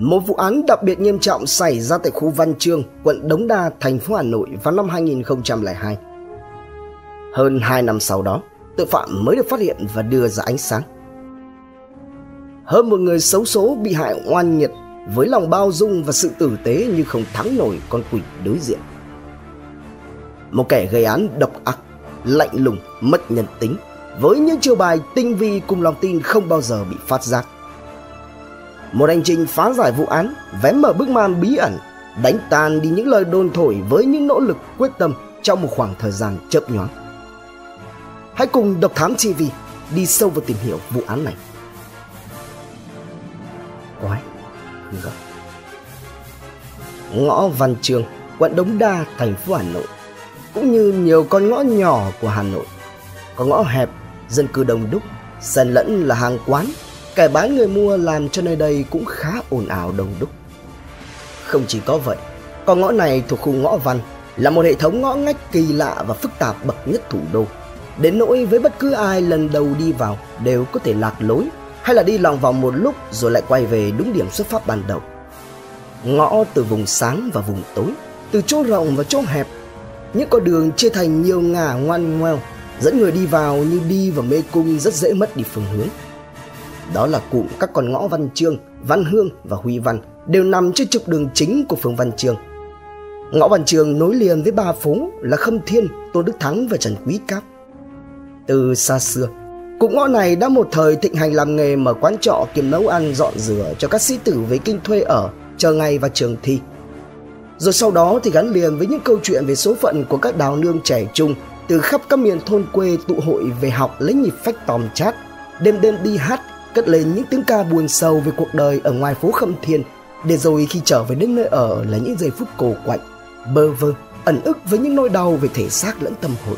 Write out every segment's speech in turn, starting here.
Một vụ án đặc biệt nghiêm trọng xảy ra tại khu Văn Chương, quận Đống Đa, thành phố Hà Nội vào năm 2002. Hơn 2 năm sau đó, tội phạm mới được phát hiện và đưa ra ánh sáng. Hơn một người xấu số bị hại oan nghiệt với lòng bao dung và sự tử tế như không thắng nổi con quỷ đối diện. Một kẻ gây án độc ác, lạnh lùng, mất nhân tính với những chiêu bài tinh vi cùng lòng tin không bao giờ bị phát giác. Một hành trình phá giải vụ án, vén mở bức màn bí ẩn, đánh tan đi những lời đồn thổi với những nỗ lực quyết tâm trong một khoảng thời gian chớp nhoáng. Hãy cùng Độc Thám TV đi sâu vào tìm hiểu vụ án này. Quái ngờ. Ngõ Văn Trường, quận Đống Đa, thành phố Hà Nội cũng như nhiều con ngõ nhỏ của Hà Nội. Có ngõ hẹp, dân cư đông đúc, xen lẫn là hàng quán, kẻ bán người mua làm cho nơi đây cũng khá ồn ào đông đúc. Không chỉ có vậy, con ngõ này thuộc khu ngõ Văn là một hệ thống ngõ ngách kỳ lạ và phức tạp bậc nhất thủ đô. Đến nỗi với bất cứ ai lần đầu đi vào đều có thể lạc lối hay là đi lòng vòng một lúc rồi lại quay về đúng điểm xuất phát ban đầu. Ngõ từ vùng sáng và vùng tối, từ chỗ rộng và chỗ hẹp, những con đường chia thành nhiều ngả ngoan ngoèo, dẫn người đi vào như đi vào mê cung rất dễ mất đi phương hướng. Đó là cụm các con ngõ Văn Chương, Văn Hương và Huy Văn đều nằm trên trục đường chính của phường Văn Chương. Ngõ Văn Chương nối liền với ba phố là Khâm Thiên, Tôn Đức Thắng và Trần Quý Cáp. Từ xa xưa, cụm ngõ này đã một thời thịnh hành làm nghề mở quán trọ kiếm nấu ăn dọn rửa cho các sĩ tử với kinh thuê ở, chờ ngày và trường thi. Rồi sau đó thì gắn liền với những câu chuyện về số phận của các đào nương trẻ trung từ khắp các miền thôn quê tụ hội về học lấy nhịp phách tòm chát, đêm đêm đi hát, cất lên những tiếng ca buồn sâu về cuộc đời ở ngoài phố Khâm Thiên, để rồi khi trở về đến nơi ở là những giây phút cổ quạnh, bơ vơ, ẩn ức với những nỗi đau về thể xác lẫn tâm hồn.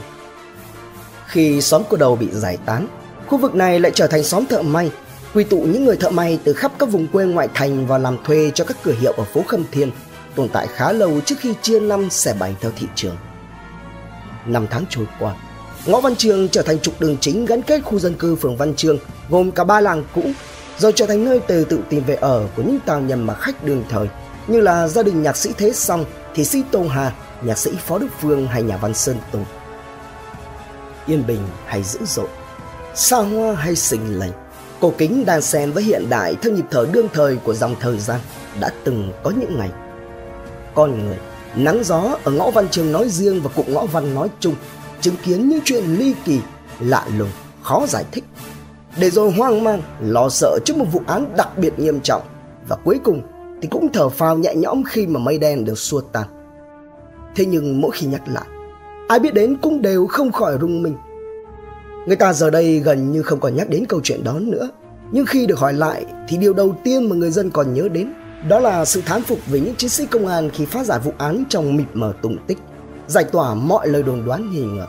Khi xóm cô đầu bị giải tán, khu vực này lại trở thành xóm thợ may, quy tụ những người thợ may từ khắp các vùng quê ngoại thành vào làm thuê cho các cửa hiệu ở phố Khâm Thiên, tồn tại khá lâu trước khi chia năm xẻ bảy theo thị trường. Năm tháng trôi qua, ngõ Văn Trường trở thành trục đường chính gắn kết khu dân cư phường Văn Trường gồm cả ba làng cũ, rồi trở thành nơi từ tự tìm về ở của những tàu nhầm mà khách đường thời như là gia đình nhạc sĩ Thế Song, thì sĩ Tô Hà, nhạc sĩ Phó Đức Phương hay nhà văn Sơn Tùng. Yên bình hay dữ dội, xa hoa hay xình lành, cổ kính đan xen với hiện đại theo nhịp thở đương thời của dòng thời gian đã từng có những ngày. Con người, nắng gió ở ngõ văn trường nói riêng và cụm ngõ văn nói chung chứng kiến những chuyện ly kỳ, lạ lùng, khó giải thích. Để rồi hoang mang, lo sợ trước một vụ án đặc biệt nghiêm trọng và cuối cùng thì cũng thở phào nhẹ nhõm khi mà mây đen đều xua tan. Thế nhưng mỗi khi nhắc lại, ai biết đến cũng đều không khỏi rung mình. Người ta giờ đây gần như không còn nhắc đến câu chuyện đó nữa. Nhưng khi được hỏi lại thì điều đầu tiên mà người dân còn nhớ đến đó là sự thán phục về những chiến sĩ công an khi phá giải vụ án trong mịt mờ tung tích, giải tỏa mọi lời đồn đoán nghi ngờ.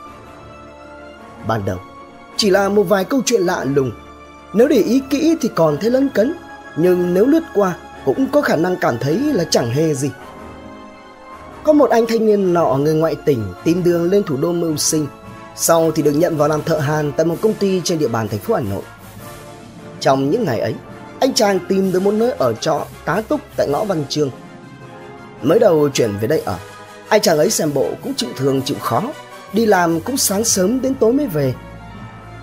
Ban đầu, chỉ là một vài câu chuyện lạ lùng. Nếu để ý kỹ thì còn thấy lấn cấn, nhưng nếu lướt qua cũng có khả năng cảm thấy là chẳng hề gì. Có một anh thanh niên nọ người ngoại tỉnh tìm đường lên thủ đô mưu sinh, sau thì được nhận vào làm thợ hàn tại một công ty trên địa bàn thành phố Hà Nội. Trong những ngày ấy, anh chàng tìm được một nơi ở trọ tá túc tại ngõ Văn Chương. Mới đầu chuyển về đây ở, anh chàng ấy xem bộ cũng chịu thường chịu khó, đi làm cũng sáng sớm đến tối mới về.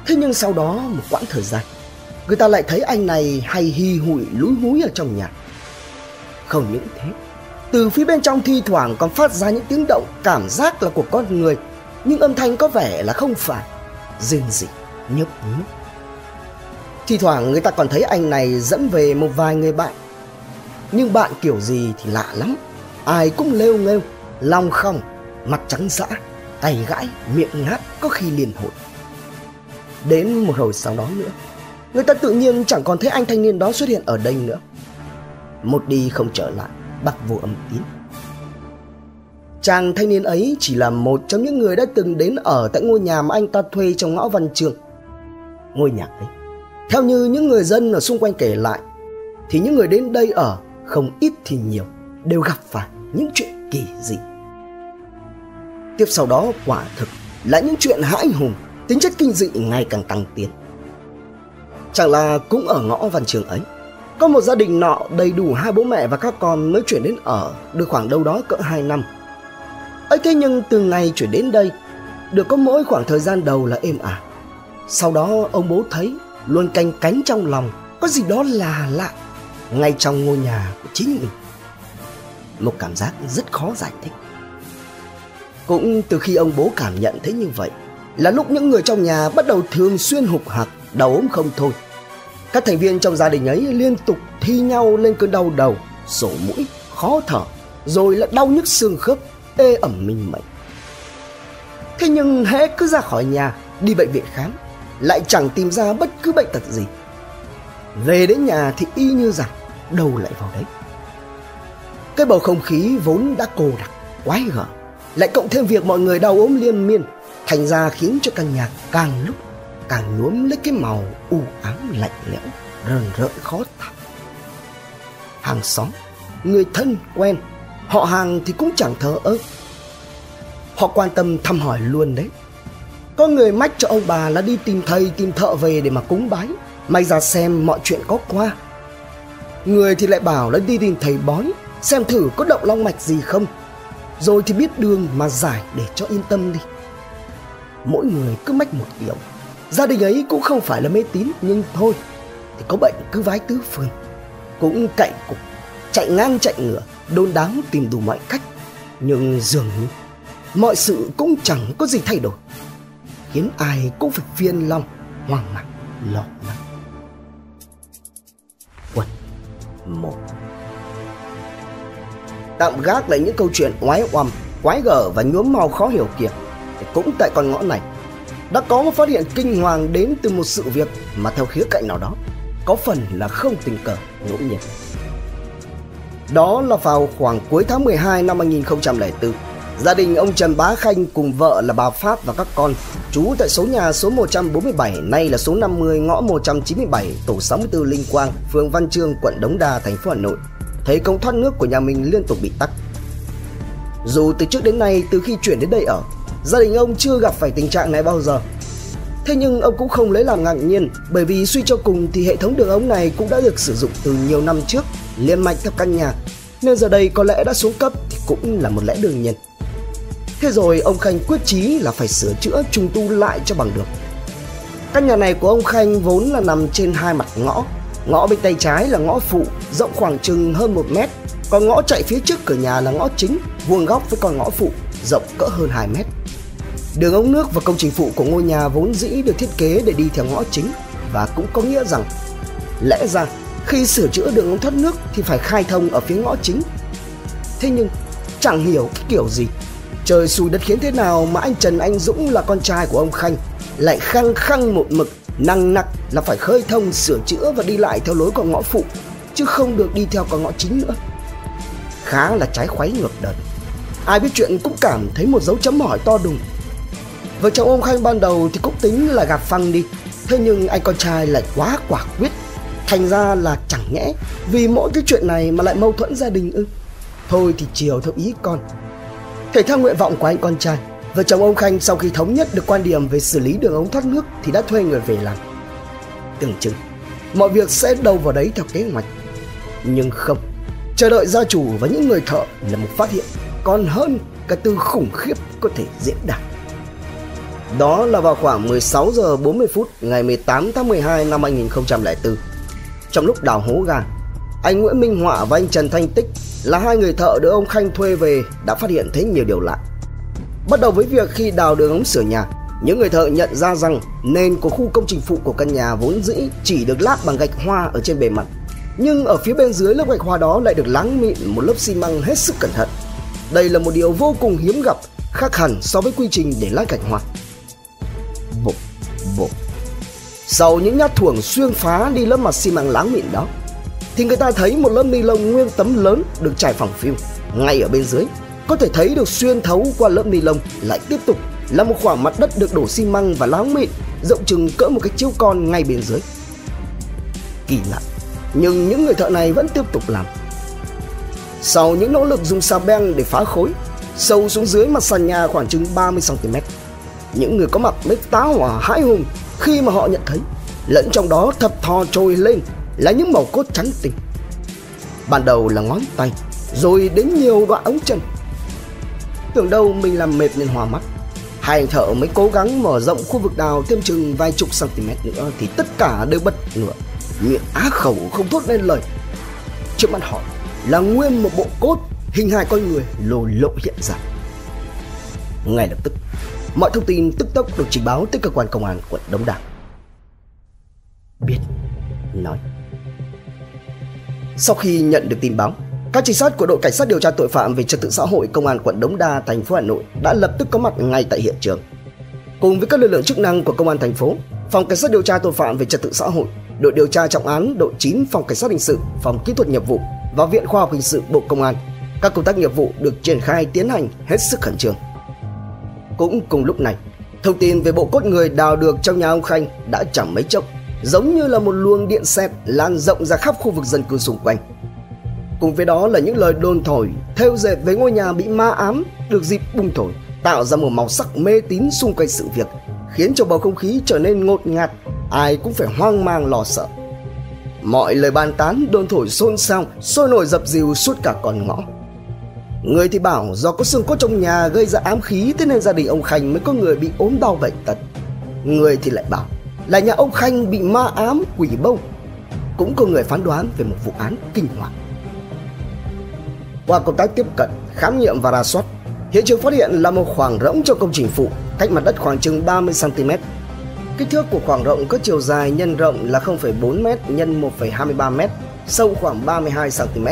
Thế nhưng sau đó một quãng thời gian, người ta lại thấy anh này hay hi hụi lúi húi ở trong nhà. Không những thế, từ phía bên trong thi thoảng còn phát ra những tiếng động cảm giác là của con người, nhưng âm thanh có vẻ là không phải, rên rỉ, nhấp nhấp. Thi thoảng người ta còn thấy anh này dẫn về một vài người bạn Nhưng bạn kiểu gì thì lạ lắm Ai cũng lêu nghêu Lòng không Mặt trắng dã Tay gãi Miệng ngát Có khi liền hội Đến một hồi sau đó nữa Người ta tự nhiên chẳng còn thấy anh thanh niên đó xuất hiện ở đây nữa Một đi không trở lại bắt vô âm tín Chàng thanh niên ấy chỉ là một trong những người đã từng đến ở tại ngôi nhà mà anh ta thuê trong ngõ Văn Trường. Ngôi nhà ấy theo như những người dân ở xung quanh kể lại, thì những người đến đây ở không ít thì nhiều đều gặp phải những chuyện kỳ dị. Tiếp sau đó quả thực là những chuyện hãi hùng, tính chất kinh dị ngày càng tăng tiến. Chẳng là cũng ở ngõ văn trường ấy, Có một gia đình nọ đầy đủ hai bố mẹ và các con mới chuyển đến ở được khoảng đâu đó cỡ 2 năm. ấy thế nhưng từ ngày chuyển đến đây, được có mỗi khoảng thời gian đầu là êm ả. Sau đó ông bố thấy luôn canh cánh trong lòng có gì đó là lạ ngay trong ngôi nhà của chính mình. Một cảm giác rất khó giải thích. Cũng từ khi ông bố cảm nhận thấy như vậy là lúc những người trong nhà bắt đầu thường xuyên hụt hạc, đầu ốm không thôi. Các thành viên trong gia đình ấy liên tục thi nhau lên cơn đau đầu, sổ mũi, khó thở, rồi là đau nhức xương khớp, ê ẩm minh mệnh. Thế nhưng hễ cứ ra khỏi nhà, đi bệnh viện khám, lại chẳng tìm ra bất cứ bệnh tật gì. Về đến nhà thì y như rằng đâu lại vào đấy. Cái bầu không khí vốn đã cô đặc, quái gở, lại cộng thêm việc mọi người đau ốm liên miên, thành ra khiến cho căn nhà càng lúc càng nhuốm lấy cái màu u ám lạnh lẽo, rờn rợn khó tả. Hàng xóm, người thân quen, họ hàng thì cũng chẳng thờ ơ. Họ quan tâm thăm hỏi luôn đấy. Có người mách cho ông bà là đi tìm thầy tìm thợ về để mà cúng bái, may ra xem mọi chuyện có qua. Người thì lại bảo là đi tìm thầy bói, xem thử có động long mạch gì không. Rồi thì biết đường mà giải để cho yên tâm đi. Mỗi người cứ mách một kiểu Gia đình ấy cũng không phải là mê tín, nhưng thôi, thì có bệnh cứ vái tứ phương. Cũng cậy cục, chạy ngang chạy ngửa, đôn đáng tìm đủ mọi cách. Nhưng dường như, mọi sự cũng chẳng có gì thay đổi. Khiến ai cũng phải phiền lòng, hoang mang, lo lắng. Quật một tạm gác lại những câu chuyện oái oăm quái gở và nhuốm màu khó hiểu kia thì cũng tại con ngõ này đã có một phát hiện kinh hoàng đến từ một sự việc mà theo khía cạnh nào đó có phần là không tình cờ ngẫu nhiên. Đó là vào khoảng cuối tháng 12 năm 2004, gia đình ông Trần Bá Khanh cùng vợ là bà Pháp và các con trú tại số nhà số 147 nay là số 50 ngõ 197 tổ 64 Linh Quang, phường Văn Chương, quận Đống Đa, thành phố Hà Nội. Thấy công thoát nước của nhà mình liên tục bị tắc. Dù từ trước đến nay từ khi chuyển đến đây ở, Gia đình ông chưa gặp phải tình trạng này bao giờ. Thế nhưng ông cũng không lấy làm ngạc nhiên bởi vì suy cho cùng thì hệ thống đường ống này cũng đã được sử dụng từ nhiều năm trước liên mạch theo căn nhà nên giờ đây có lẽ đã xuống cấp thì cũng là một lẽ đương nhiên. Thế rồi ông Khanh quyết chí là phải sửa chữa trùng tu lại cho bằng được. Căn nhà này của ông Khanh vốn là nằm trên hai mặt ngõ. Ngõ bên tay trái là ngõ phụ, rộng khoảng chừng hơn 1 mét. Còn ngõ chạy phía trước cửa nhà là ngõ chính, vuông góc với con ngõ phụ, rộng cỡ hơn 2 mét. Đường ống nước và công trình phụ của ngôi nhà vốn dĩ được thiết kế để đi theo ngõ chính và cũng có nghĩa rằng lẽ ra khi sửa chữa đường ống thoát nước thì phải khai thông ở phía ngõ chính. Thế nhưng chẳng hiểu cái kiểu gì Trời xui đất khiến thế nào mà anh Trần Anh Dũng là con trai của ông Khanh lại khăng khăng một mực năng nặc là phải khơi thông, sửa chữa và đi lại theo lối con ngõ phụ, chứ không được đi theo con ngõ chính nữa. Khá là trái khoái ngược đời. Ai biết chuyện cũng cảm thấy một dấu chấm hỏi to đùng Vợ chồng ông Khanh ban đầu thì cũng tính là gặp phăng đi, Thế nhưng anh con trai lại quá quả quyết, Thành ra là chẳng nhẽ Vì mỗi cái chuyện này mà lại mâu thuẫn gia đình ư Thôi thì chiều theo ý con Thể theo nguyện vọng của anh con trai Vợ chồng ông Khanh sau khi thống nhất được quan điểm về xử lý đường ống thoát nước Thì đã thuê người về làm Tưởng chừng Mọi việc sẽ đâu vào đấy theo kế hoạch Nhưng không Chờ đợi gia chủ và những người thợ là một phát hiện Còn hơn cả từ khủng khiếp có thể diễn đạt đó là vào khoảng 16 giờ 40 phút ngày 18 tháng 12 năm 2004. Trong lúc đào hố ga, anh Nguyễn Minh Họa và anh Trần Thanh Tích là hai người thợ được ông Khanh thuê về đã phát hiện thấy nhiều điều lạ. Bắt đầu với việc khi đào đường ống sửa nhà, những người thợ nhận ra rằng nền của khu công trình phụ của căn nhà vốn dĩ chỉ được lát bằng gạch hoa ở trên bề mặt. Nhưng ở phía bên dưới lớp gạch hoa đó lại được láng mịn một lớp xi măng hết sức cẩn thận. Đây là một điều vô cùng hiếm gặp, khác hẳn so với quy trình để lát gạch hoa bột bột sau những nhát thuồng xuyên phá đi lớp mặt xi măng láng mịn đó thì người ta thấy một lớp ni lông nguyên tấm lớn được trải phẳng phim ngay ở bên dưới có thể thấy được xuyên thấu qua lớp ni lông lại tiếp tục là một khoảng mặt đất được đổ xi măng và láng mịn rộng chừng cỡ một cái chiếu con ngay bên dưới kỳ lạ nhưng những người thợ này vẫn tiếp tục làm sau những nỗ lực dùng xà beng để phá khối sâu xuống dưới mặt sàn nhà khoảng chừng 30 cm những người có mặt mới táo hỏa hãi hùng khi mà họ nhận thấy lẫn trong đó thập thò trồi lên là những màu cốt trắng tinh. Ban đầu là ngón tay, rồi đến nhiều đoạn ống chân. Tưởng đâu mình làm mệt nên hòa mắt. Hai thợ mới cố gắng mở rộng khu vực đào thêm chừng vài chục cm nữa thì tất cả đều bật ngửa, miệng á khẩu không thốt nên lời. Trước mắt họ là nguyên một bộ cốt hình hài con người lồ lộ hiện ra. Ngay lập tức, mọi thông tin tức tốc được trình báo tới cơ quan công an quận Đống Đa. Biết, nói. Sau khi nhận được tin báo, các trinh sát của đội cảnh sát điều tra tội phạm về trật tự xã hội công an quận Đống Đa, thành phố Hà Nội đã lập tức có mặt ngay tại hiện trường. Cùng với các lực lượng chức năng của công an thành phố, phòng cảnh sát điều tra tội phạm về trật tự xã hội, đội điều tra trọng án đội 9 phòng cảnh sát hình sự, phòng kỹ thuật nghiệp vụ và viện khoa học hình sự Bộ Công an, các công tác nghiệp vụ được triển khai tiến hành hết sức khẩn trương. Cũng cùng lúc này, thông tin về bộ cốt người đào được trong nhà ông Khanh đã chẳng mấy chốc giống như là một luồng điện xẹt lan rộng ra khắp khu vực dân cư xung quanh. Cùng với đó là những lời đồn thổi, theo dệt với ngôi nhà bị ma ám được dịp bùng thổi, tạo ra một màu sắc mê tín xung quanh sự việc, khiến cho bầu không khí trở nên ngột ngạt, ai cũng phải hoang mang lo sợ. Mọi lời bàn tán đồn thổi xôn xao, sôi nổi dập dìu suốt cả con ngõ. Người thì bảo do có xương cốt trong nhà gây ra ám khí thế nên gia đình ông Khanh mới có người bị ốm đau bệnh tật. Người thì lại bảo là nhà ông Khanh bị ma ám quỷ bông. Cũng có người phán đoán về một vụ án kinh hoàng. Qua công tác tiếp cận, khám nghiệm và rà soát, hiện trường phát hiện là một khoảng rỗng trong công trình phụ, cách mặt đất khoảng chừng 30 cm. Kích thước của khoảng rộng có chiều dài nhân rộng là 0,4 m nhân 1,23 m, sâu khoảng 32 cm.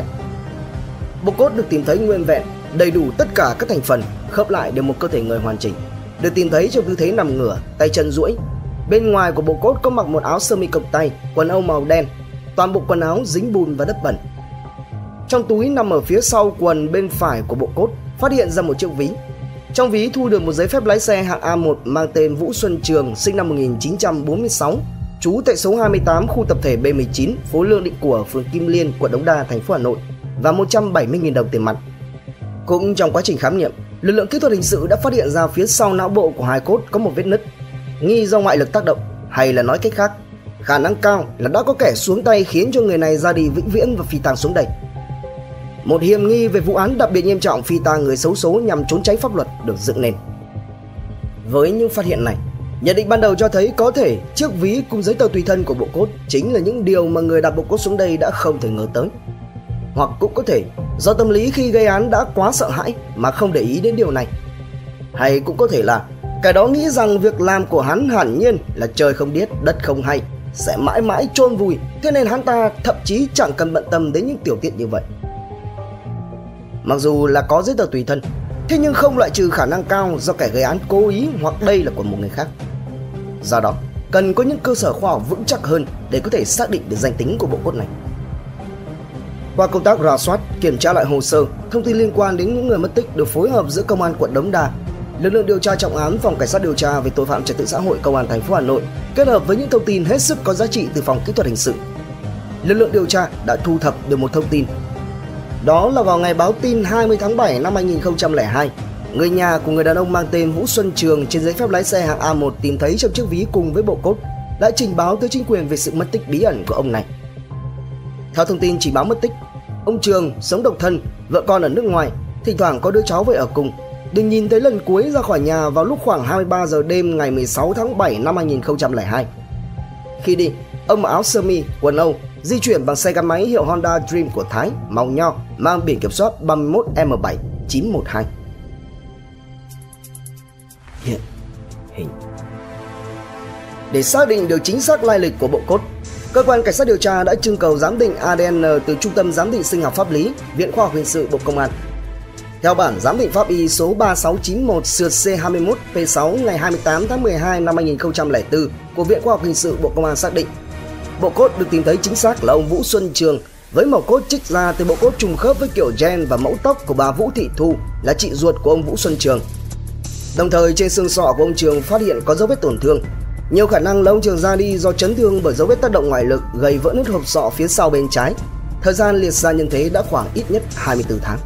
Bộ cốt được tìm thấy nguyên vẹn, đầy đủ tất cả các thành phần, khớp lại đều một cơ thể người hoàn chỉnh. Được tìm thấy trong tư thế nằm ngửa, tay chân duỗi. Bên ngoài của bộ cốt có mặc một áo sơ mi cộc tay, quần âu màu đen. Toàn bộ quần áo dính bùn và đất bẩn. Trong túi nằm ở phía sau quần bên phải của bộ cốt phát hiện ra một chiếc ví. Trong ví thu được một giấy phép lái xe hạng A1 mang tên Vũ Xuân Trường, sinh năm 1946, trú tại số 28 khu tập thể B19, phố Lương Định Của, phường Kim Liên, quận Đống Đa, thành phố Hà Nội và 170.000 đồng tiền mặt. Cũng trong quá trình khám nghiệm, lực lượng kỹ thuật hình sự đã phát hiện ra phía sau não bộ của hai cốt có một vết nứt, nghi do ngoại lực tác động hay là nói cách khác, khả năng cao là đã có kẻ xuống tay khiến cho người này ra đi vĩnh viễn và phi tang xuống đây. Một hiểm nghi về vụ án đặc biệt nghiêm trọng phi tang người xấu số nhằm trốn tránh pháp luật được dựng lên Với những phát hiện này, nhận định ban đầu cho thấy có thể chiếc ví cùng giấy tờ tùy thân của bộ cốt chính là những điều mà người đặt bộ cốt xuống đây đã không thể ngờ tới. Hoặc cũng có thể do tâm lý khi gây án đã quá sợ hãi mà không để ý đến điều này. Hay cũng có thể là cái đó nghĩ rằng việc làm của hắn hẳn nhiên là trời không biết, đất không hay, sẽ mãi mãi chôn vùi, thế nên hắn ta thậm chí chẳng cần bận tâm đến những tiểu tiết như vậy. Mặc dù là có giấy tờ tùy thân, thế nhưng không loại trừ khả năng cao do kẻ gây án cố ý hoặc đây là của một người khác. Do đó, cần có những cơ sở khoa học vững chắc hơn để có thể xác định được danh tính của bộ cốt này. Qua công tác rà soát, kiểm tra lại hồ sơ, thông tin liên quan đến những người mất tích được phối hợp giữa công an quận Đống Đa, lực lượng điều tra trọng án phòng cảnh sát điều tra về tội phạm trật tự xã hội công an thành phố Hà Nội kết hợp với những thông tin hết sức có giá trị từ phòng kỹ thuật hình sự. Lực lượng điều tra đã thu thập được một thông tin. Đó là vào ngày báo tin 20 tháng 7 năm 2002, người nhà của người đàn ông mang tên Vũ Xuân Trường trên giấy phép lái xe hạng A1 tìm thấy trong chiếc ví cùng với bộ cốt đã trình báo tới chính quyền về sự mất tích bí ẩn của ông này. Theo thông tin chỉ báo mất tích, Ông Trường sống độc thân, vợ con ở nước ngoài, thỉnh thoảng có đứa cháu về ở cùng. Được nhìn thấy lần cuối ra khỏi nhà vào lúc khoảng 23 giờ đêm ngày 16 tháng 7 năm 2002. Khi đi, ông mặc áo sơ mi, quần âu, di chuyển bằng xe gắn máy hiệu Honda Dream của Thái, màu nho, mang biển kiểm soát 31M7912. Hiện hình Để xác định được chính xác lai lịch của bộ cốt, Cơ quan cảnh sát điều tra đã trưng cầu giám định ADN từ Trung tâm giám định sinh học pháp lý, Viện Khoa học Hình sự Bộ Công an. Theo bản giám định pháp y số 3691 sượt C21 P6 ngày 28 tháng 12 năm 2004 của Viện Khoa học Hình sự Bộ Công an xác định bộ cốt được tìm thấy chính xác là ông Vũ Xuân Trường với mẫu cốt trích ra từ bộ cốt trùng khớp với kiểu gen và mẫu tóc của bà Vũ Thị Thu là chị ruột của ông Vũ Xuân Trường. Đồng thời trên xương sọ của ông Trường phát hiện có dấu vết tổn thương nhiều khả năng là ông Trường ra đi do chấn thương bởi dấu vết tác động ngoại lực gây vỡ nứt hộp sọ phía sau bên trái. Thời gian liệt ra nhân thế đã khoảng ít nhất 24 tháng.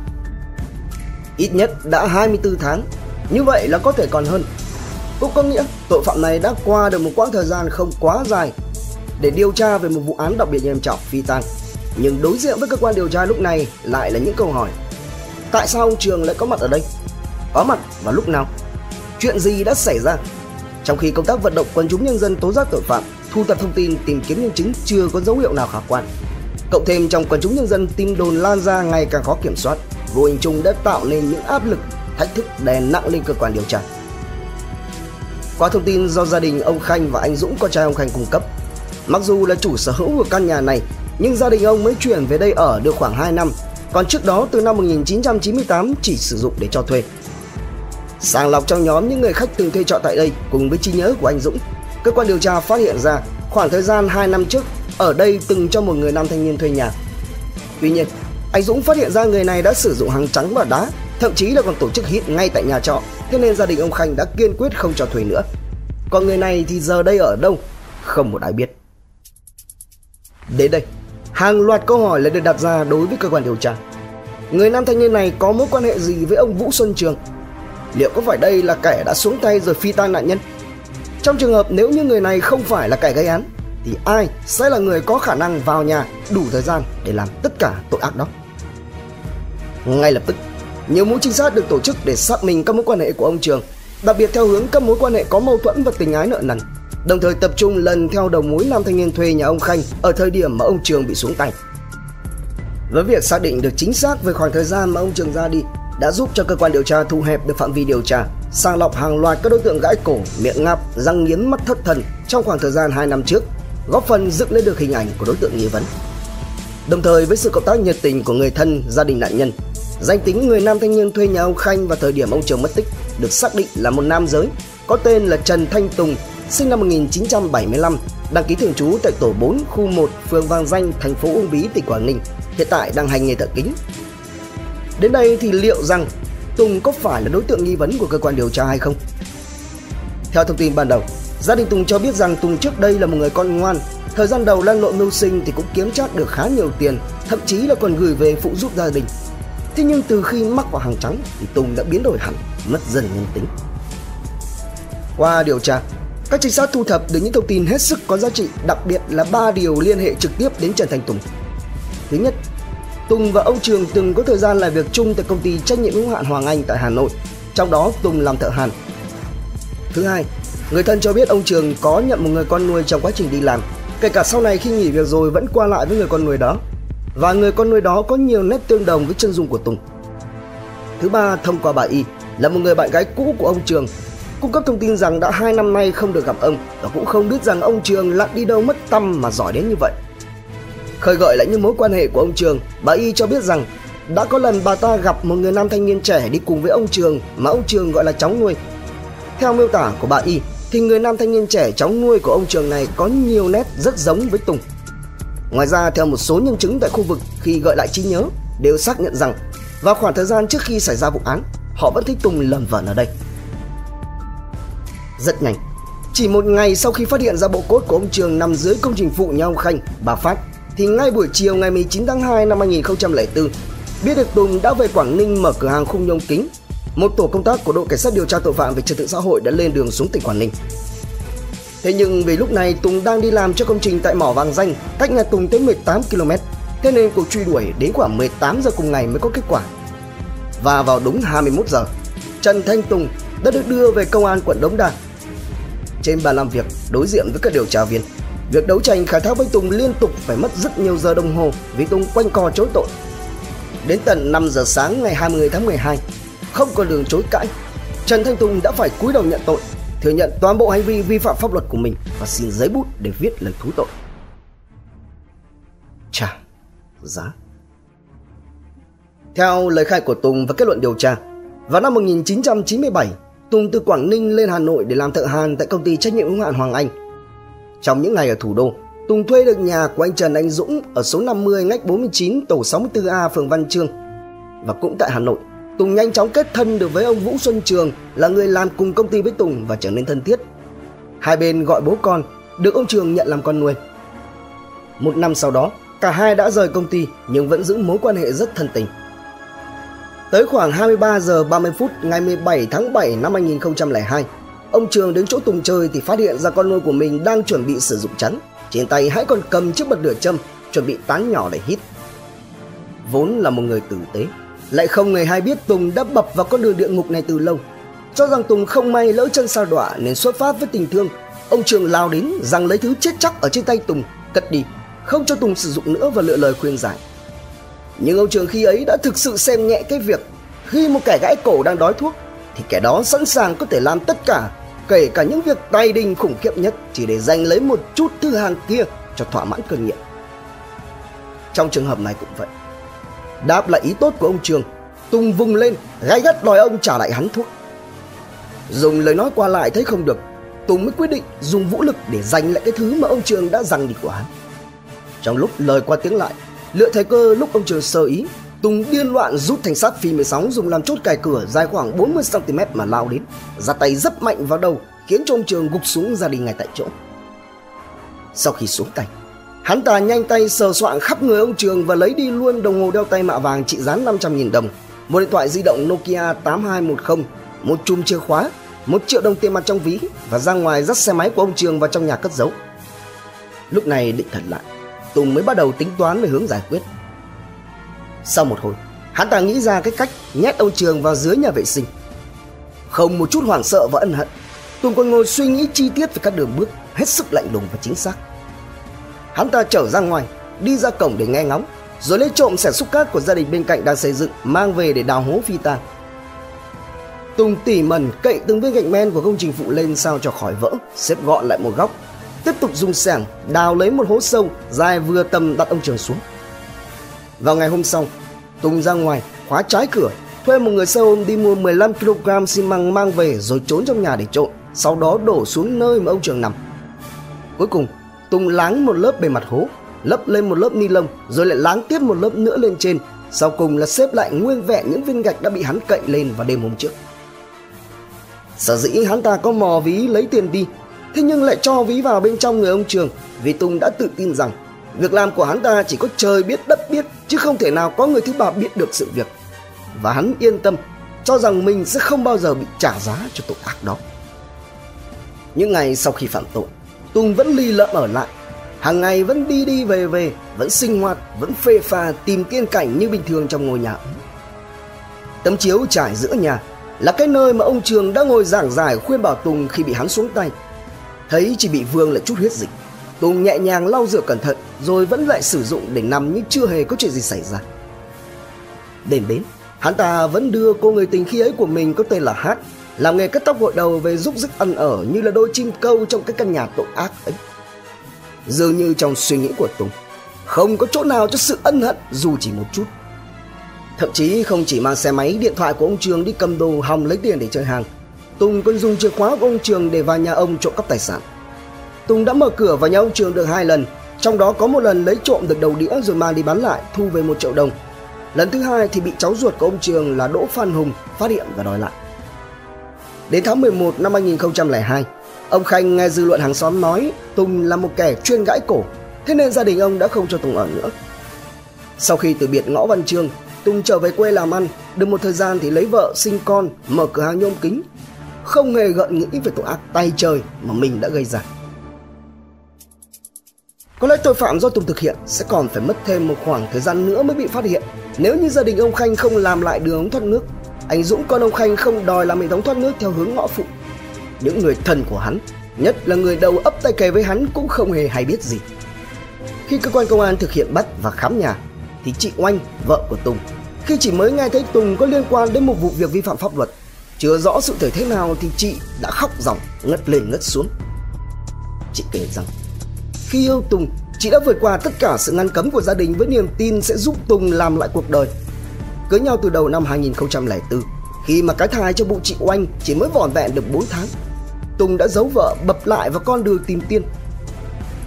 Ít nhất đã 24 tháng, như vậy là có thể còn hơn. Cũng có nghĩa tội phạm này đã qua được một quãng thời gian không quá dài để điều tra về một vụ án đặc biệt nghiêm trọng phi tang. Nhưng đối diện với cơ quan điều tra lúc này lại là những câu hỏi. Tại sao ông Trường lại có mặt ở đây? Có mặt vào lúc nào? Chuyện gì đã xảy ra? Trong khi công tác vận động quần chúng nhân dân tố giác tội phạm, thu thập thông tin, tìm kiếm nhân chứng chưa có dấu hiệu nào khả quan. Cộng thêm trong quần chúng nhân dân tin đồn lan ra ngày càng khó kiểm soát, vô hình chung đã tạo nên những áp lực, thách thức đè nặng lên cơ quan điều tra. Qua thông tin do gia đình ông Khanh và anh Dũng con trai ông Khanh cung cấp, mặc dù là chủ sở hữu của căn nhà này, nhưng gia đình ông mới chuyển về đây ở được khoảng 2 năm, còn trước đó từ năm 1998 chỉ sử dụng để cho thuê. Sàng lọc trong nhóm những người khách từng thuê trọ tại đây cùng với trí nhớ của anh Dũng, cơ quan điều tra phát hiện ra khoảng thời gian 2 năm trước ở đây từng cho một người nam thanh niên thuê nhà. Tuy nhiên, anh Dũng phát hiện ra người này đã sử dụng hàng trắng và đá, thậm chí là còn tổ chức hít ngay tại nhà trọ, thế nên gia đình ông Khanh đã kiên quyết không cho thuê nữa. Còn người này thì giờ đây ở đâu, không một ai biết. Đến đây, hàng loạt câu hỏi lại được đặt ra đối với cơ quan điều tra. Người nam thanh niên này có mối quan hệ gì với ông Vũ Xuân Trường? Liệu có phải đây là kẻ đã xuống tay rồi phi tang nạn nhân? Trong trường hợp nếu như người này không phải là kẻ gây án thì ai sẽ là người có khả năng vào nhà đủ thời gian để làm tất cả tội ác đó. Ngay lập tức, nhiều mũi trinh sát được tổ chức để xác minh các mối quan hệ của ông Trường, đặc biệt theo hướng các mối quan hệ có mâu thuẫn và tình ái nợ nần, đồng thời tập trung lần theo đầu mối nam thanh niên thuê nhà ông Khanh ở thời điểm mà ông Trường bị xuống tay. Với việc xác định được chính xác về khoảng thời gian mà ông Trường ra đi đã giúp cho cơ quan điều tra thu hẹp được phạm vi điều tra, sàng lọc hàng loạt các đối tượng gãi cổ, miệng ngáp, răng nghiến mắt thất thần trong khoảng thời gian 2 năm trước góp phần dựng lên được hình ảnh của đối tượng nghi vấn. Đồng thời với sự cộng tác nhiệt tình của người thân, gia đình nạn nhân, danh tính người nam thanh niên thuê nhà ông Khanh vào thời điểm ông Trường mất tích được xác định là một nam giới có tên là Trần Thanh Tùng, sinh năm 1975, đăng ký thường trú tại tổ 4, khu 1, phường Vàng Danh, thành phố Uông Bí, tỉnh Quảng Ninh, hiện tại đang hành nghề thợ kính. Đến đây thì liệu rằng Tùng có phải là đối tượng nghi vấn của cơ quan điều tra hay không? Theo thông tin ban đầu, Gia đình Tùng cho biết rằng Tùng trước đây là một người con ngoan, thời gian đầu lăn lộn mưu sinh thì cũng kiếm chát được khá nhiều tiền, thậm chí là còn gửi về phụ giúp gia đình. Thế nhưng từ khi mắc vào hàng trắng thì Tùng đã biến đổi hẳn, mất dần nhân tính. Qua điều tra, các trinh sát thu thập được những thông tin hết sức có giá trị, đặc biệt là ba điều liên hệ trực tiếp đến Trần Thành Tùng. Thứ nhất, Tùng và ông Trường từng có thời gian làm việc chung tại công ty trách nhiệm hữu hạn Hoàng Anh tại Hà Nội, trong đó Tùng làm thợ hàn. Thứ hai, Người thân cho biết ông Trường có nhận một người con nuôi trong quá trình đi làm, kể cả sau này khi nghỉ việc rồi vẫn qua lại với người con nuôi đó. Và người con nuôi đó có nhiều nét tương đồng với chân dung của Tùng. Thứ ba, thông qua bà Y, là một người bạn gái cũ của ông Trường, cung cấp thông tin rằng đã hai năm nay không được gặp ông và cũng không biết rằng ông Trường lặn đi đâu mất tâm mà giỏi đến như vậy. khơi gợi lại những mối quan hệ của ông Trường, bà Y cho biết rằng đã có lần bà ta gặp một người nam thanh niên trẻ đi cùng với ông Trường mà ông Trường gọi là cháu nuôi. Theo miêu tả của bà Y, thì người nam thanh niên trẻ cháu nuôi của ông Trường này có nhiều nét rất giống với Tùng. Ngoài ra, theo một số nhân chứng tại khu vực khi gợi lại trí nhớ, đều xác nhận rằng vào khoảng thời gian trước khi xảy ra vụ án, họ vẫn thấy Tùng lầm vẩn ở đây. Rất nhanh, chỉ một ngày sau khi phát hiện ra bộ cốt của ông Trường nằm dưới công trình phụ nhà ông Khanh, bà Phát, thì ngay buổi chiều ngày 19 tháng 2 năm 2004, biết được Tùng đã về Quảng Ninh mở cửa hàng khung nhôm kính một tổ công tác của đội cảnh sát điều tra tội phạm về trật tự xã hội đã lên đường xuống tỉnh Quảng Ninh. Thế nhưng vì lúc này Tùng đang đi làm cho công trình tại mỏ vàng danh, cách nhà Tùng tới 18 km. Thế nên cuộc truy đuổi đến khoảng 18 giờ cùng ngày mới có kết quả. Và vào đúng 21 giờ, Trần Thanh Tùng đã được đưa về công an quận Đống Đa. Trên bàn làm việc, đối diện với các điều tra viên, việc đấu tranh khai thác với Tùng liên tục phải mất rất nhiều giờ đồng hồ vì Tùng quanh co chối tội. Đến tận 5 giờ sáng ngày 20 tháng 12, không còn đường chối cãi. Trần Thanh Tùng đã phải cúi đầu nhận tội, thừa nhận toàn bộ hành vi vi phạm pháp luật của mình và xin giấy bút để viết lời thú tội. Chà, giá. Theo lời khai của Tùng và kết luận điều tra, vào năm 1997, Tùng từ Quảng Ninh lên Hà Nội để làm thợ hàn tại công ty trách nhiệm hữu hạn Hoàng Anh. Trong những ngày ở thủ đô, Tùng thuê được nhà của anh Trần Anh Dũng ở số 50 ngách 49 tổ 64A phường Văn Chương. Và cũng tại Hà Nội, Tùng nhanh chóng kết thân được với ông Vũ Xuân Trường là người làm cùng công ty với Tùng và trở nên thân thiết. Hai bên gọi bố con, được ông Trường nhận làm con nuôi. Một năm sau đó, cả hai đã rời công ty nhưng vẫn giữ mối quan hệ rất thân tình. Tới khoảng 23 giờ 30 phút ngày 17 tháng 7 năm 2002, ông Trường đến chỗ Tùng chơi thì phát hiện ra con nuôi của mình đang chuẩn bị sử dụng chắn, trên tay hãy còn cầm chiếc bật lửa châm chuẩn bị tán nhỏ để hít. Vốn là một người tử tế, lại không người hay biết Tùng đã bập vào con đường địa ngục này từ lâu. Cho rằng Tùng không may lỡ chân sao đọa nên xuất phát với tình thương, ông Trường lao đến rằng lấy thứ chết chắc ở trên tay Tùng, cất đi, không cho Tùng sử dụng nữa và lựa lời khuyên giải. Nhưng ông Trường khi ấy đã thực sự xem nhẹ cái việc khi một kẻ gãi cổ đang đói thuốc thì kẻ đó sẵn sàng có thể làm tất cả kể cả những việc tay đình khủng khiếp nhất chỉ để giành lấy một chút thứ hàng kia cho thỏa mãn cơn nghiện. Trong trường hợp này cũng vậy. Đáp lại ý tốt của ông Trường, Tùng vùng lên, gai gắt đòi ông trả lại hắn thuốc. Dùng lời nói qua lại thấy không được, Tùng mới quyết định dùng vũ lực để giành lại cái thứ mà ông Trường đã giành đi của hắn. Trong lúc lời qua tiếng lại, lựa thời cơ lúc ông Trường sơ ý, Tùng điên loạn rút thanh sắt phi 16 dùng làm chốt cài cửa dài khoảng 40cm mà lao đến, ra tay rất mạnh vào đầu, khiến cho ông Trường gục xuống ra đi ngay tại chỗ. Sau khi xuống tay, hắn ta nhanh tay sờ soạn khắp người ông Trường và lấy đi luôn đồng hồ đeo tay mạ vàng trị giá 500.000 đồng, một điện thoại di động Nokia 8210, một chùm chìa khóa, một triệu đồng tiền mặt trong ví và ra ngoài dắt xe máy của ông Trường vào trong nhà cất giấu. Lúc này định thần lại, Tùng mới bắt đầu tính toán về hướng giải quyết. Sau một hồi, hắn ta nghĩ ra cái cách nhét ông Trường vào dưới nhà vệ sinh. Không một chút hoảng sợ và ân hận, Tùng còn ngồi suy nghĩ chi tiết về các đường bước hết sức lạnh lùng và chính xác. Hắn ta trở ra ngoài, đi ra cổng để nghe ngóng, rồi lấy trộm xẻ xúc cát của gia đình bên cạnh đang xây dựng mang về để đào hố phi tang. Tùng tỉ mẩn cậy từng viên gạch men của công trình phụ lên sao cho khỏi vỡ, xếp gọn lại một góc. Tiếp tục dùng xẻng đào lấy một hố sâu dài vừa tầm đặt ông Trường xuống. Vào ngày hôm sau, Tùng ra ngoài, khóa trái cửa, thuê một người xe ôm đi mua 15 kg xi măng mang về rồi trốn trong nhà để trộn, sau đó đổ xuống nơi mà ông Trường nằm. Cuối cùng, Tùng láng một lớp bề mặt hố, lấp lên một lớp ni lông, rồi lại láng tiếp một lớp nữa lên trên, sau cùng là xếp lại nguyên vẹn những viên gạch đã bị hắn cậy lên vào đêm hôm trước. Sở dĩ hắn ta có mò ví lấy tiền đi, thế nhưng lại cho ví vào bên trong người ông Trường vì Tùng đã tự tin rằng Việc làm của hắn ta chỉ có trời biết đất biết chứ không thể nào có người thứ ba biết được sự việc. Và hắn yên tâm cho rằng mình sẽ không bao giờ bị trả giá cho tội ác đó. Những ngày sau khi phạm tội, Tùng vẫn ly lợm ở lại. Hàng ngày vẫn đi đi về về, vẫn sinh hoạt, vẫn phê pha tìm tiên cảnh như bình thường trong ngôi nhà. Tấm chiếu trải giữa nhà là cái nơi mà ông Trường đã ngồi giảng giải khuyên bảo Tùng khi bị hắn xuống tay. Thấy chỉ bị vương lại chút huyết dịch Tùng nhẹ nhàng lau rửa cẩn thận rồi vẫn lại sử dụng để nằm như chưa hề có chuyện gì xảy ra. Đêm đến, hắn ta vẫn đưa cô người tình khi ấy của mình có tên là Hát làm nghề cắt tóc gội đầu về giúp sức ăn ở như là đôi chim câu trong cái căn nhà tội ác ấy. Dường như trong suy nghĩ của Tùng, không có chỗ nào cho sự ân hận dù chỉ một chút. Thậm chí không chỉ mang xe máy, điện thoại của ông Trường đi cầm đồ hòng lấy tiền để chơi hàng, Tùng còn dùng chìa khóa của ông Trường để vào nhà ông trộm cắp tài sản. Tùng đã mở cửa vào nhà ông Trường được hai lần, trong đó có một lần lấy trộm được đầu đĩa rồi mang đi bán lại, thu về một triệu đồng. Lần thứ hai thì bị cháu ruột của ông Trường là Đỗ Phan Hùng phát hiện và đòi lại. Đến tháng 11 năm 2002, ông Khanh nghe dư luận hàng xóm nói Tùng là một kẻ chuyên gãi cổ, thế nên gia đình ông đã không cho Tùng ở nữa. Sau khi từ biệt ngõ Văn Trương, Tùng trở về quê làm ăn, được một thời gian thì lấy vợ, sinh con, mở cửa hàng nhôm kính. Không hề gợn nghĩ về tội ác tay trời mà mình đã gây ra. Có lẽ tội phạm do Tùng thực hiện sẽ còn phải mất thêm một khoảng thời gian nữa mới bị phát hiện. Nếu như gia đình ông Khanh không làm lại đường ống thoát nước, anh Dũng con ông Khanh không đòi làm hệ thống thoát nước theo hướng ngõ phụ. Những người thân của hắn, nhất là người đầu ấp tay kề với hắn cũng không hề hay biết gì. Khi cơ quan công an thực hiện bắt và khám nhà, thì chị Oanh, vợ của Tùng, khi chỉ mới nghe thấy Tùng có liên quan đến một vụ việc vi phạm pháp luật, chưa rõ sự thể thế nào thì chị đã khóc ròng, ngất lên ngất xuống. Chị kể rằng khi yêu Tùng, chị đã vượt qua tất cả sự ngăn cấm của gia đình với niềm tin sẽ giúp Tùng làm lại cuộc đời. Cưới nhau từ đầu năm 2004, khi mà cái thai cho bụng chị Oanh chỉ mới vỏn vẹn được 4 tháng. Tùng đã giấu vợ bập lại vào con đường tìm tiên.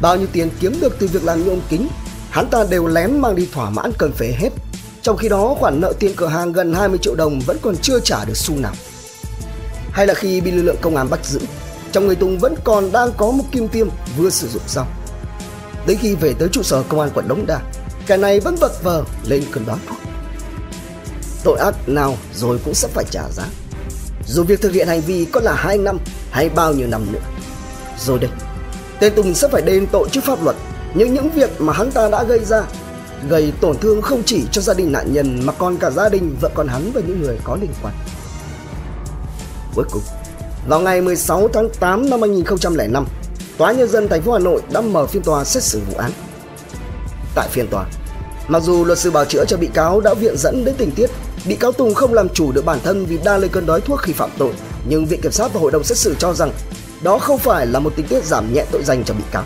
Bao nhiêu tiền kiếm được từ việc làm nhôm kính, hắn ta đều lén mang đi thỏa mãn cần phải hết. Trong khi đó khoản nợ tiền cửa hàng gần 20 triệu đồng vẫn còn chưa trả được xu nào. Hay là khi bị lực lượng công an bắt giữ, trong người Tùng vẫn còn đang có một kim tiêm vừa sử dụng xong. Đến khi về tới trụ sở công an quận Đống Đa, kẻ này vẫn vật vờ lên cơn đoán thuốc. Tội ác nào rồi cũng sẽ phải trả giá. Dù việc thực hiện hành vi có là 2 năm hay bao nhiêu năm nữa. Rồi đây, tên Tùng sẽ phải đền tội trước pháp luật những những việc mà hắn ta đã gây ra gây tổn thương không chỉ cho gia đình nạn nhân mà còn cả gia đình vợ con hắn và những người có liên quan. Cuối cùng, vào ngày 16 tháng 8 năm 2005, Tòa nhân dân thành phố Hà Nội đã mở phiên tòa xét xử vụ án. Tại phiên tòa, mặc dù luật sư bào chữa cho bị cáo đã viện dẫn đến tình tiết bị cáo Tùng không làm chủ được bản thân vì đa lên cơn đói thuốc khi phạm tội, nhưng viện kiểm sát và hội đồng xét xử cho rằng đó không phải là một tình tiết giảm nhẹ tội danh cho bị cáo.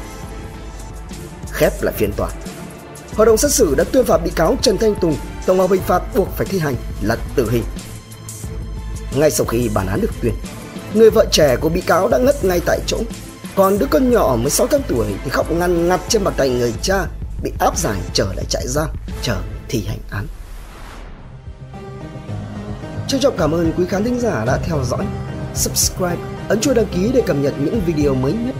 Khép lại phiên tòa, hội đồng xét xử đã tuyên phạt bị cáo Trần Thanh Tùng tổng hợp hình phạt buộc phải thi hành là tử hình. Ngay sau khi bản án được tuyên, người vợ trẻ của bị cáo đã ngất ngay tại chỗ, còn đứa con nhỏ 16 tháng tuổi thì khóc ngăn ngặt trên bàn tay người cha bị áp giải trở lại trại giam chờ thi hành án. Trân trọng cảm ơn quý khán thính giả đã theo dõi, subscribe, ấn chuông đăng ký để cập nhật những video mới nhất.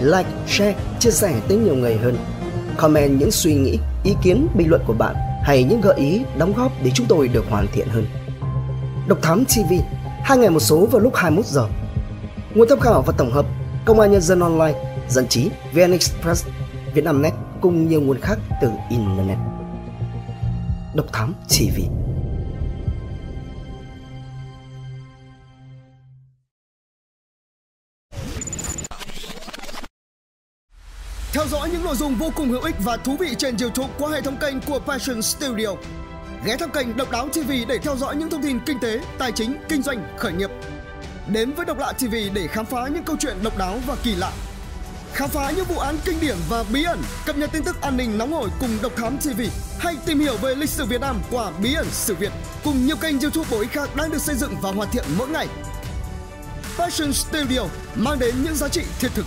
Like, share, chia sẻ tới nhiều người hơn. Comment những suy nghĩ, ý kiến, bình luận của bạn hay những gợi ý, đóng góp để chúng tôi được hoàn thiện hơn. Độc Thám TV, hai ngày một số vào lúc 21 giờ. Nguồn tham khảo và tổng hợp Công an Nhân dân Online, Dân trí, VN Express, Vietnamnet cùng nhiều nguồn khác từ Internet. Độc Thám TV Theo dõi những nội dung vô cùng hữu ích và thú vị trên YouTube qua hệ thống kênh của Passion Studio. Ghé thăm kênh Độc Đáo TV để theo dõi những thông tin kinh tế, tài chính, kinh doanh, khởi nghiệp. Đến với Độc Lạ TV để khám phá những câu chuyện độc đáo và kỳ lạ. Khám phá những vụ án kinh điển và bí ẩn, cập nhật tin tức an ninh nóng hổi cùng Độc Thám TV hay tìm hiểu về lịch sử Việt Nam qua Bí ẩn sự Việt cùng nhiều kênh YouTube bổ ích khác đang được xây dựng và hoàn thiện mỗi ngày. Fashion Studio mang đến những giá trị thiết thực